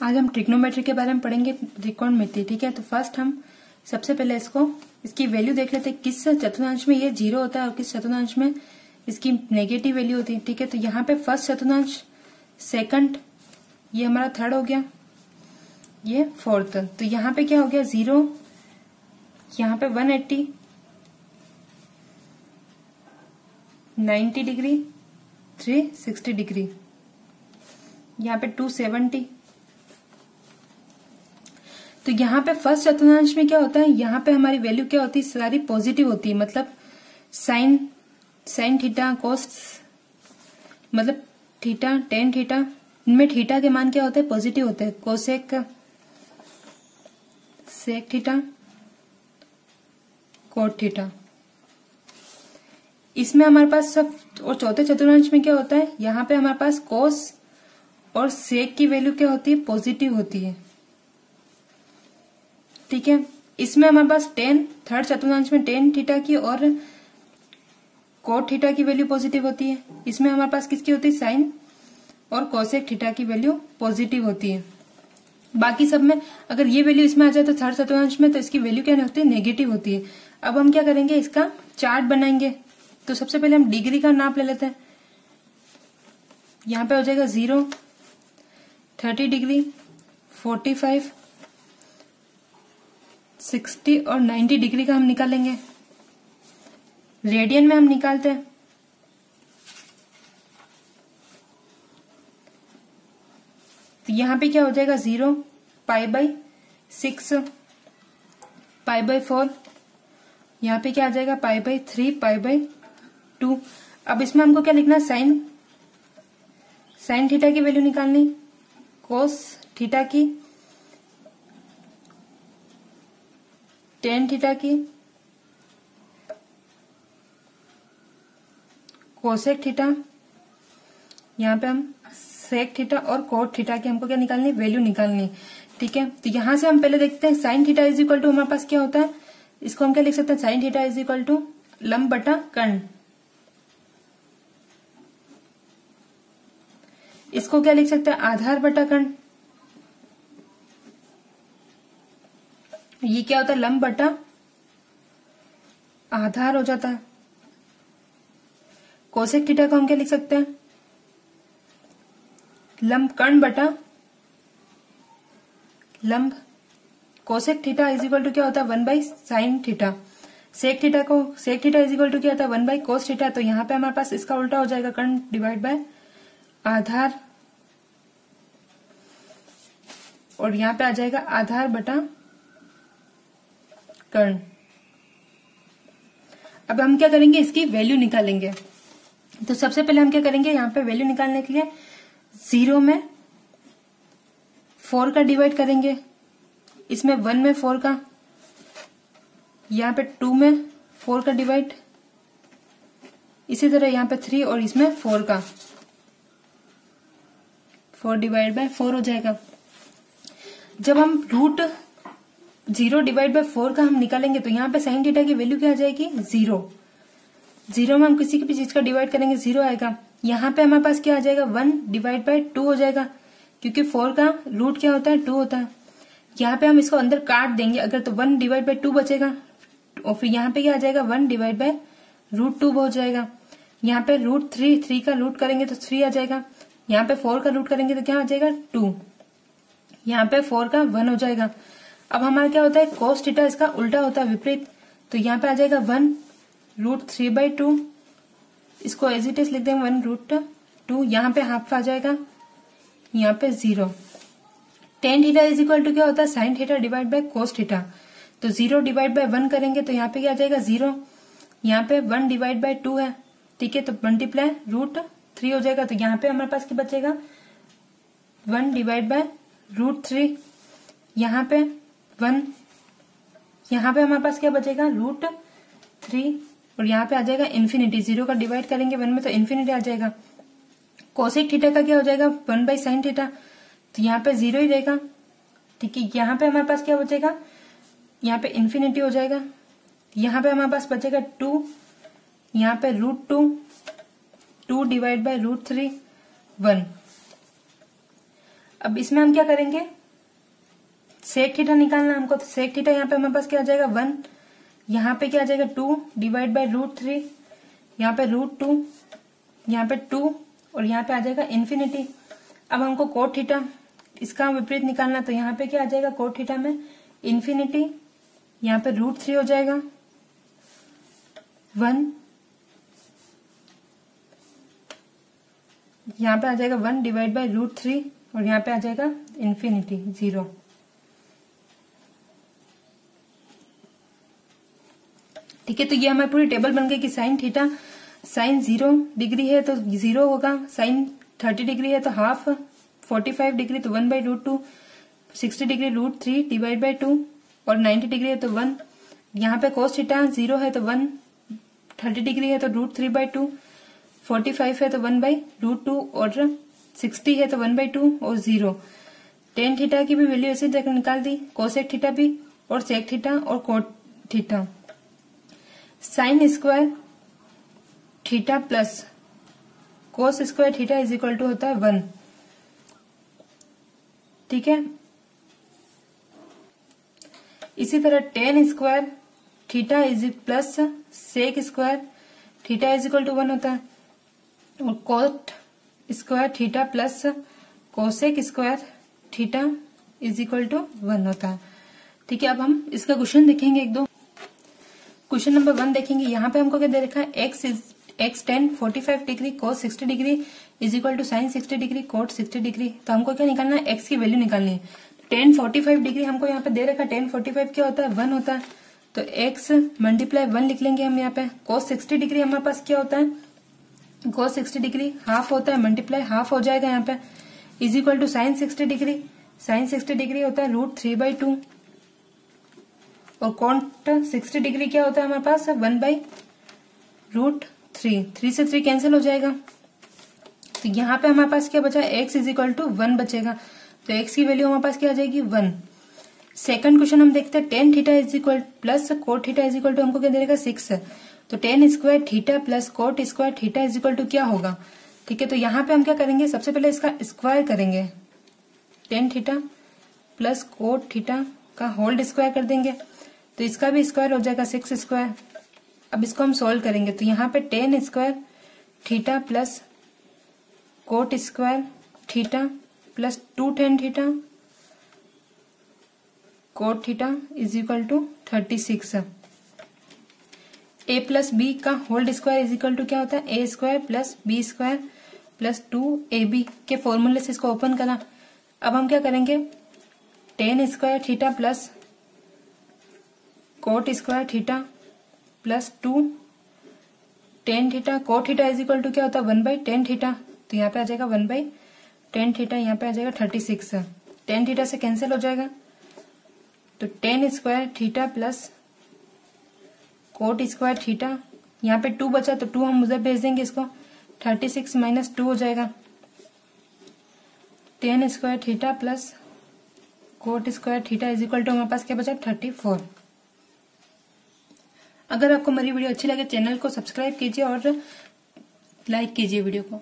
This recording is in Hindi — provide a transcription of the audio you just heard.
आज हम ट्रिग्नोमेट्री के बारे में पढ़ेंगे त्रिकोणमिति ठीक है? तो फ़र्स्ट हम सबसे पहले इसको, इसकी वैल्यू देख लेते हैं किस चतुर्थांश में ये ज़ीरो होता है और किस चतुर्थांश में इसकी नेगेटिव वैल्यू होती है, ठीक है? तो यहाँ पे फ़र्स्ट चतुर्थांश सेकंड ये हमारा थर्ड हो गया, ये फोर्थ तो यहाँ पे क्या हो गया? ज़ीरो यहाँ पे one eighty ninety degree three sixty degree यहाँ पे टू सेवेंटी तो यहाँ पे फ़र्स्ट चतुर्थांश में क्या होता है? यहाँ पे हमारी वैल्यू क्या होती है? सारी पॉजिटिव होती है। मतलब साइन साइन थीटा कोस मतलब थीटा टेन थीटा इनमें थीटा के मान क्या होते हैं? पॉजिटिव होते हैं। Cosec sec theta cot theta इसमें हमारे पास सब और चौथे चतुर्थांश में क्या होता है? यहाँ पे हमारे पास कोस और सेक की वैल्यू क्या होती है? पॉजिटिव होती है। ठीक है? इसमें हमारे पास टेन थर्ड चतुर्थांश में टेन थीटा की और कोट थीटा की वैल्यू पॉजिटिव होती है। इसमें हमारे पास किसकी होती है? साइन और कोसेक थीटा की वैल्यू पॉजिटिव होती है। बाकी सब में अगर ये वैल्यू इसमें आ जाए तो थर्ड चतुर्थांश में तो इसकी वैल्यू क्या होती? है नेगेटिव होती है। अब हम क्या करेंगे? इसका चार्ट बनाएँगे। तो सबसे पहले हम डिग्री का नाप ले लेते हैं। यहाँ पे हो जाएगा zero thirty degree forty five sixty और नाइन्टी डिग्री का हम निकालेंगे। रेडियन में हम निकालते हैं। तो यहाँ पे क्या हो जाएगा? Zero, pi by six, pi by four. यहाँ पे क्या आ जाएगा? Pi by three, pi by two. अब इसमें हमको क्या लिखना है? साइन। साइन थीटा की वैल्यू निकालनी। कोस थीटा की टेन थीटा की कोसेक थीटा यहाँ पे हम सेक थीटा और कोट थीटा की हमको क्या निकालनी वैल्यू निकालनी। ठीक है? तो यहाँ से हम पहले देखते हैं sine theta is equal to हमारे पास क्या होता है? इसको हम क्या लिख सकते हैं? Sine theta is equal to लंब बटा कर्ण। इसको क्या लिख सकते हैं? आधार बटा कर्ण। ये क्या होता है? लंब बटा आधार हो जाता है। कोसेक थीटा को हम क्या लिख सकते हैं? लंब कर्ण बटा लंब cosec theta is equal to क्या होता है? One by sine theta sec theta को, sec theta is equal to क्या होता है? वन बाई कोस थीटा तो यहाँ पे हमारे पास इसका उल्टा हो जाएगा कर्ण डिवाइड बाय आधार। और यहाँ पे आ जाएगा आधार बटा कर्ण। अब हम क्या करेंगे? इसकी वैल्यू निकालेंगे। तो सबसे पहले हम क्या करेंगे? यहाँ पे वैल्यू निकालने के लिए ज़ीरो में फोर का डिवाइड करेंगे। इसमें वन में फोर का, यहाँ पे टू में फोर का डिवाइड इसी तरह यहाँ पे थ्री और इसमें फोर का। फोर डिवाइड बाय फोर हो जाएगा। जब हम root zero divide by four का हम निकालेंगे तो यहाँ पे साइन डेटा की वैल्यू क्या आ जाएगी? ज़ीरो। ज़ीरो में हम किसी भी चीज़ का डिवाइड करेंगे, ज़ीरो आएगा। यहाँ पे हमारे पास क्या आ जाएगा? वन डिवाइड बाय टू हो जाएगा, क्योंकि फोर का रूट क्या होता है? टू होता है। यहाँ पे हम इसको अंदर काट देंगे, अगर तो वन डिवाइड बाय टू बचेगा, और फिर यहाँ पे क्या आ जाएगा? One divide by root two हो जाएगा। यहाँ पे रूट थ्री थ्री का रूट करेंगे तो थ्री आ जाएगा। यहाँ पे फोर का रूट करेंगे तो क्या आ जाएगा? टू। यहाँ पे फोर का वन हो जाएगा। अब हमारा क्या होता है? कोस थीटा इसका उल्टा होता है विपरीत। तो यहाँ पे आ जाएगा one root three by two इसको एज इट इज़ लिख देंगे वन रूट टू यहाँ पे हाफ़ आ जाएगा। यहाँ पे zero tan theta is equal to क्या होता है? Sine theta divide by cos theta तो ज़ीरो डिवाइड बाय वन करेंगे तो यहाँ पे क्या आ जाएगा? ज़ीरो यहाँ पे वन डिवाइड बाय टू है। ठीक है तो मल्टीप्लाई रूट थ्री हो जाएगा। तो यहाँ पे हमारे पास क्या बचेगा? One divide by root three यहाँ पे वन। यहाँ पे हमारे पास क्या बचेगा? Root three. और यहाँ पे आ जाएगा इन्फिनिटी ज़ीरो का डिवाइड करेंगे वन में तो इन्फिनिटी आ जाएगा। कोसिक थीटा का क्या हो जाएगा? वन बाई साइन थीटा तो यहाँ पे ज़ीरो ही रहेगा। ठीक है, यहाँ पे हमारे पास क्या बचेगा? यहाँ पे इन्फिनिटी हो जाएगा। यहाँ पे हमारे पास बचेगा टू यहाँ पे root two two divide by root three one अब इसमें हम क्या करेंगे? सेक थीटा निकालना, हमको तो सेक थीटा यहाँ पे हमारे पास क्या आ जाएगा? वन यहाँ पे क्या आ जाएगा? Two divide by root three यहाँ पे रूट टू यहाँ पे टू और यहाँ पे आ जाएगा इन्फिनिटी अब हमको कोट थीटा इसका विपरीत निकालना तो यहाँ पे क्या आ जाएगा? कोट थीटा में इन्फिनिटी यहाँ पे रूट थ्री हो जाएगा. वन यहाँ पे आ जाएगा one divide by root three और यहाँ पे आ जाएगा इन्फिनिटी ज़ीरो ठीक है तो ये हमारी पूरी टेबल बन गई कि sine theta sine zero degree है तो ज़ीरो होगा साइन थर्टी डिग्री है तो हाफ़ फोर्टी फाइव डिग्री तो one by root two sixty degree root three divide by two और नाइन्टी डिग्री है तो वन यहाँ पे कोस थीटा ज़ीरो है तो वन थर्टी डिग्री है तो root three by two forty five है तो वन बाई रूट टू और सिक्सटी है तो वन बाई टू और ज़ीरो टेन थीटा की भी वैल्यू ऐसे निकाल दी कोसेक थीटा भी, और सेक थीटा और cot theta sine square theta plus cos square theta is equal to होता है वन ठीक है? इसी तरह tan square theta is plus sec square theta is equal to one होता है। और cot square theta plus cosec square theta is equal to one होता है। ठीक है, अब हम इसका क्वेश्चन देखेंगे एक दो। क्वेश्चन नंबर वन देखेंगे। यहाँ पे हमको क्या दे रखा है? X is x tan forty five degree cos sixty degree is equal to sine sixty degree cot sixty degree तो हमको क्या निकालना है? एक्स की वैल्यू निकालनी है। टेन फोर्टी फाइव डिग्री हमको यहाँ पे दे रखा है। टेन फोर्टी फाइव क्या होता है? वन होता है। तो एक्स मल्टीप्लाई वन लिख लेंगे हम यहाँ पे। कोस सिक्सटी डिग्री हमारे पास क्या होता है? कोस सिक्सटी डिग्री हाफ़ होता है। मल्टीप्लाई हाफ़ हो जाएगा यहाँ पे। Is equal to sine sixty degree sine sixty degree होता है रूट थ्री बाई टू और कॉन्ट सिक्सटी डिग्री क्या होता है हमारे पास? One by root three three से थ्री कैंसिल हो जाएगा। तो यहाँ पे हमारे पास क्या बचा? X is equal to one बचेगा। तो एक्स की वैल्यू हमारे पास क्या आ जाएगी? वन सेकंड क्वेश्चन हम देखते हैं tan theta is equal plus cot theta is equal to हमको क्या दे देगा? सिक्स तो tan square theta plus cot square theta is equal to क्या होगा? ठीक है तो यहाँ पे हम क्या करेंगे? सबसे पहले इसका स्क्वायर करेंगे। Tan theta plus cot theta का होल्ड स्क्वायर कर देंगे। तो इसका भी स्क्वायर हो जाएगा सिक्स स्क्वायर अब इसको हम सोल्व करेंगे। तो यहाँ पे tan square theta plus cot square theta plus two tan theta cot theta is equal to thirty six A plus B का whole square is equal to क्या होता है? A square plus B square plus two A B के फॉर्मूले से इसको ओपन करा। अब हम क्या करेंगे? Tan square theta plus cot square theta plus two tan theta cot theta is equal to क्या होता है? वन बाई टेन थीटा तो यहाँ पे आ जाएगा वन बाई टेन थीटा यहाँ पे आ जाएगा थर्टी सिक्स टेन थीटा से कैंसिल हो जाएगा। तो tan square theta plus cot square theta यहाँ पे टू बचा तो टू हम उधर भेज देंगे इसको। थर्टी सिक्स माइनस टू हो जाएगा। Tan square theta plus cot square theta is equal to हमारे पास क्या बचा? थर्टी फोर अगर आपको मेरी वीडियो अच्छी लगे, चैनल को सब्सक्राइब कीजिए और लाइक कीजिए वीडियो को।